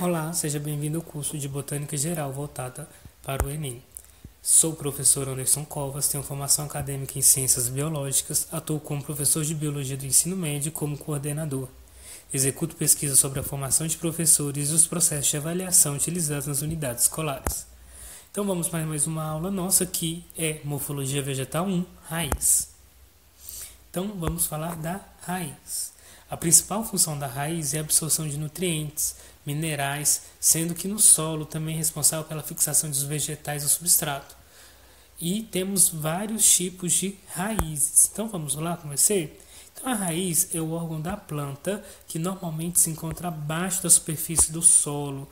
Olá, seja bem-vindo ao curso de Botânica Geral voltada para o Enem. Sou o professor Anderson Covas, tenho formação acadêmica em Ciências Biológicas, atuo como professor de Biologia do Ensino Médio e como coordenador. Executo pesquisa sobre a formação de professores e os processos de avaliação utilizados nas unidades escolares. Então vamos para mais uma aula nossa que é Morfologia Vegetal 1, Raiz. Então vamos falar da raiz. A principal função da raiz é a absorção de nutrientes, minerais, sendo que no solo também é responsável pela fixação dos vegetais ao substrato. E temos vários tipos de raízes. Então vamos lá conhecer? A raiz é o órgão da planta que normalmente se encontra abaixo da superfície do solo.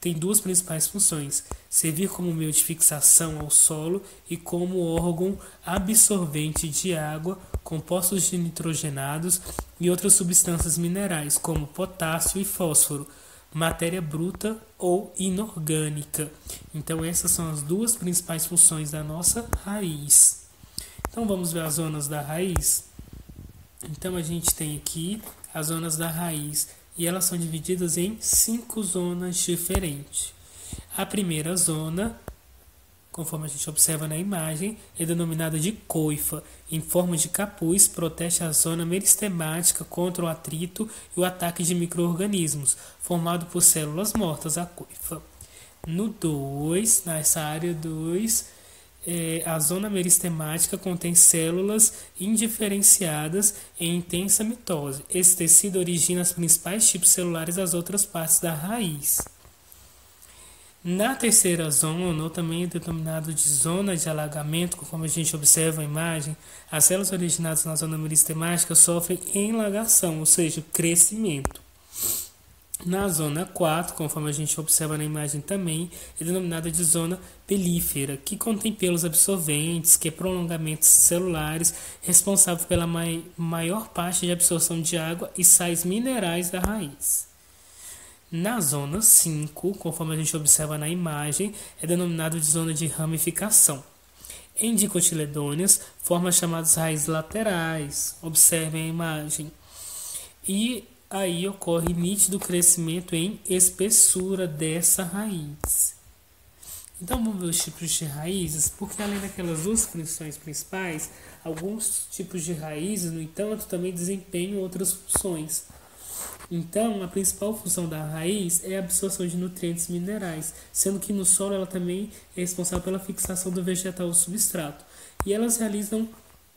Tem duas principais funções: servir como meio de fixação ao solo e como órgão absorvente de água, compostos de nitrogenados e outras substâncias minerais, como potássio e fósforo, matéria bruta ou inorgânica. Então, essas são as duas principais funções da nossa raiz. Então, vamos ver as zonas da raiz. Então a gente tem aqui as zonas da raiz e elas são divididas em cinco zonas diferentes. A primeira zona, conforme a gente observa na imagem, é denominada de coifa. Em forma de capuz, protege a zona meristemática contra o atrito e o ataque de micro-organismos, formado por células mortas, a coifa. No 2, nessa área 2, é, a zona meristemática contém células indiferenciadas em intensa mitose. Esse tecido origina os principais tipos celulares das outras partes da raiz. Na terceira zona, ou também denominado de zona de alagamento, conforme a gente observa a imagem, as células originadas na zona meristemática sofrem enlagação, ou seja, crescimento. Na zona 4, conforme a gente observa na imagem também, é denominada de zona pelífera, que contém pelos absorventes, que é prolongamentos celulares, responsável pela mai maior parte de absorção de água e sais minerais da raiz. Na zona 5, conforme a gente observa na imagem, é denominado de zona de ramificação. Em dicotiledôneas, formas chamadas raízes laterais. Observem a imagem. E aí ocorre nítido crescimento em espessura dessa raiz. Então vamos ver os tipos de raízes, porque além daquelas duas funções principais, alguns tipos de raízes, no entanto, também desempenham outras funções. Então, a principal função da raiz é a absorção de nutrientes minerais, sendo que no solo ela também é responsável pela fixação do vegetal ao substrato. E elas realizam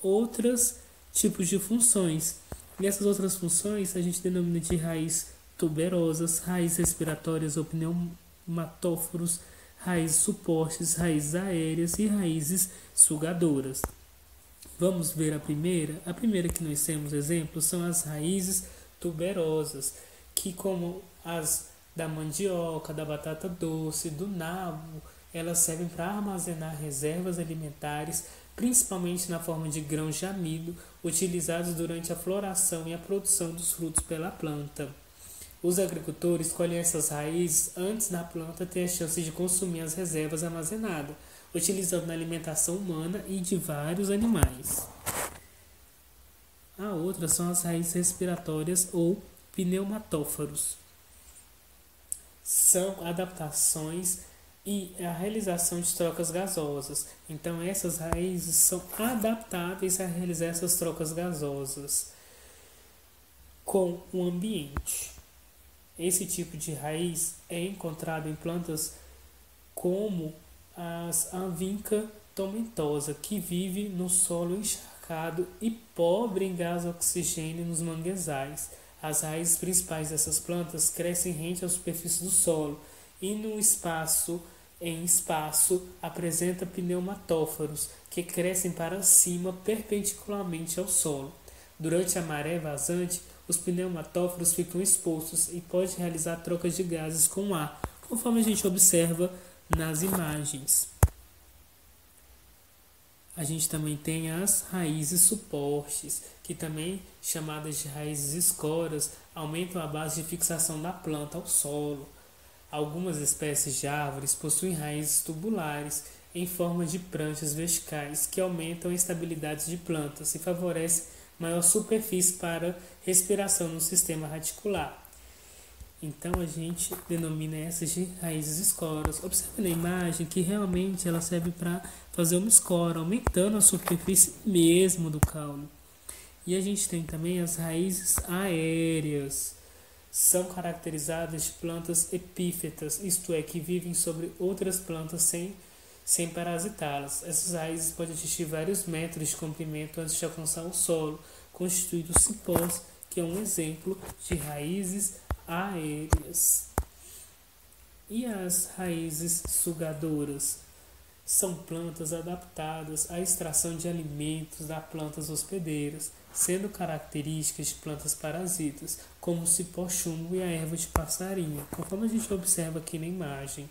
outros tipos de funções, e essas outras funções a gente denomina de raiz tuberosas, raízes respiratórias ou pneumatóforos, raízes suportes, raízes aéreas e raízes sugadoras. Vamos ver a primeira? A primeira que nós temos exemplo são as raízes tuberosas, que como as da mandioca, da batata doce, do nabo, elas servem para armazenar reservas alimentares principalmente na forma de grãos de amido utilizados durante a floração e a produção dos frutos pela planta. Os agricultores colhem essas raízes antes da planta ter a chance de consumir as reservas armazenadas, utilizando na alimentação humana e de vários animais. A outra são as raízes respiratórias ou pneumatóforos. São adaptações e a realização de trocas gasosas. Então, essas raízes são adaptáveis a realizar essas trocas gasosas com o ambiente. Esse tipo de raiz é encontrado em plantas como as Avinca tomentosa, que vive no solo encharcado e pobre em gás oxigênio nos manguezais. As raízes principais dessas plantas crescem rente à superfície do solo e no espaço em espaço apresenta pneumatóforos que crescem para cima perpendicularmente ao solo. Durante a maré vazante, os pneumatóforos ficam expostos e pode realizar trocas de gases com ar, conforme a gente observa nas imagens. A gente também tem as raízes suportes, que também chamadas de raízes escoras, aumentam a base de fixação da planta ao solo. Algumas espécies de árvores possuem raízes tubulares em forma de pranchas verticais que aumentam a estabilidade de plantas e favorecem maior superfície para respiração no sistema radicular. Então a gente denomina essas de raízes escoras. Observe na imagem que realmente ela serve para fazer uma escora, aumentando a superfície mesmo do caule. E a gente tem também as raízes aéreas. São caracterizadas de plantas epífitas, isto é, que vivem sobre outras plantas sem, sem parasitá-las. Essas raízes podem atingir vários metros de comprimento antes de alcançar o solo, constituindo cipós, que é um exemplo de raízes aéreas. E as raízes sugadoras? São plantas adaptadas à extração de alimentos das plantas hospedeiras, sendo características de plantas parasitas, como o cipó-chumbo e a erva de passarinho, conforme a gente observa aqui na imagem.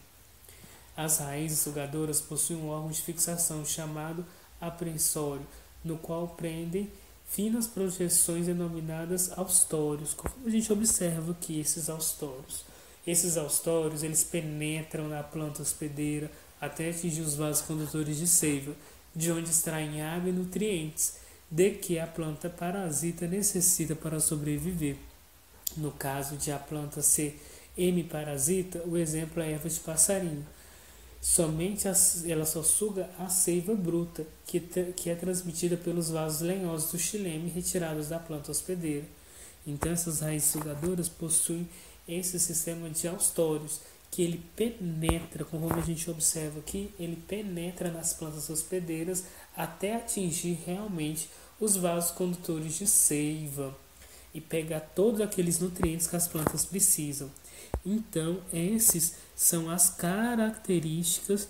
As raízes sugadoras possuem um órgão de fixação chamado aprensório, no qual prendem finas projeções denominadas austórios, conforme a gente observa aqui esses austórios. Esses austórios eles penetram na planta hospedeira até atingir os vasos condutores de seiva, de onde extraem água e nutrientes, de que a planta parasita necessita para sobreviver. No caso de a planta ser hemiparasita, o exemplo é a erva de passarinho Somente ela só suga a seiva bruta, que, que é transmitida pelos vasos lenhosos do xileme retirados da planta hospedeira. Então, essas raízes sugadoras possuem esse sistema de austórios, que ele penetra, conforme a gente observa aqui, ele penetra nas plantas hospedeiras até atingir realmente os vasos condutores de seiva e pegar todos aqueles nutrientes que as plantas precisam. Então, esses são as características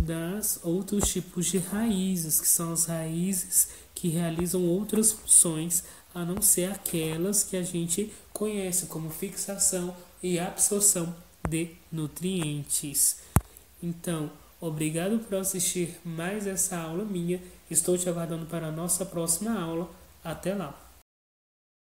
das outros tipos de raízes, que são as raízes que realizam outras funções a não ser aquelas que a gente conhece como fixação e absorção de nutrientes. Então, obrigado por assistir mais essa aula minha. Estou te aguardando para a nossa próxima aula. Até lá!